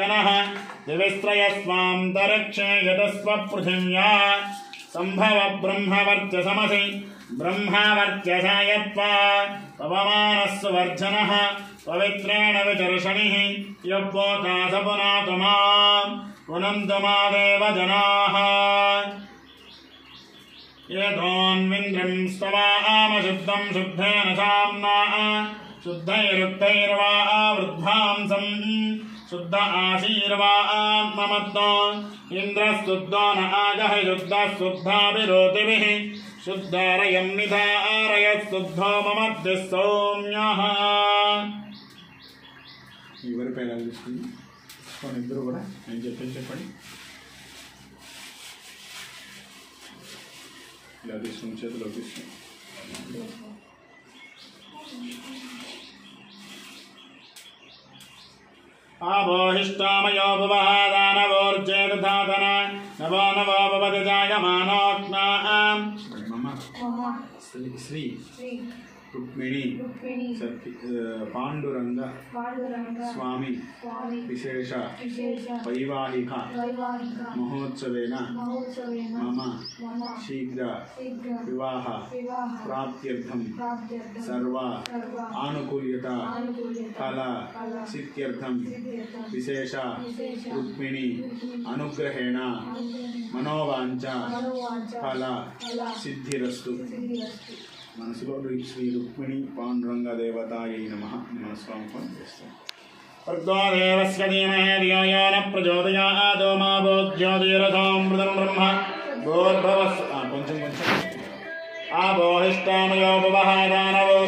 जनः दिविस्त्रयस्वान्तरिक्षे यतस्व पृथिव्या। सम्भव ब्रह्मवर्चसमसि। ब्रह्मावर्चस यत्त्वा पवमानस्सु वर्धनः पवित्रेण विचर्षणिः यव्वोकासपुनातु माम्। पुनन्तु मादेव जनाः यतोऽन्विन्द्रम् स्तवामशुद्धम् शुद्धेन साम्ना शुद्धैरुक्तैर्वा वृद्धांसम् शुद्ध आशीर्वात्ममत्तो इन्द्रस्तुद्धो न आगः शुद्धः शुद्धाभिरोतिभिः शुद्धारयम् निधारयस्तुद्धो ममद्भिः सौम्यः ఎవరి పేరు తీసుకుంది మన ఇద్దరు కూడా నేను చెప్పేది చెప్పండి Gladys Ramchandra Krishna. आभोहिष्टामयो भुवः दानवोर्जे नवो नवो भवति जायमानोऽग्नाम् श्री रुक्मिणी पाण्डुरङ्ग स्वामी विशेष वैवाहिक महोत्सवेन मम పాండురంగ పాండురంగ స్వామి స్వామి విశేష విశేష వైవాహిక వైవాహిక మహోత్సవేన మహోత్సవేన మమ మమ శీఘ్ర శీఘ్ర వివాహ వివాహ ప్రాప్త్యర్థం ప్రాప్త్యర్థం సర్వ సర్వ ఆనుకూల్యత ఆనుకూల్యత ఫల ఫల సిద్ధ్యర్థం సిద్ధ్యర్థం విశేష విశేష రుక్మిణి అనుగ్రహేణ మనోవాంఛ మనోవాంఛ ఫల ఫల సిద్ధిరస్తు సిద్ధిరస్తు మనసులో శ్రీ రుక్మిణి పాండురంగ దేవతాయ నమ మనస్వామి చేస్తాం प्रद्वादेवस्य धीमहि धियो यो न गोर्भवस् पञ्चम पञ्चम् आपोहिष्टानयो दानवो।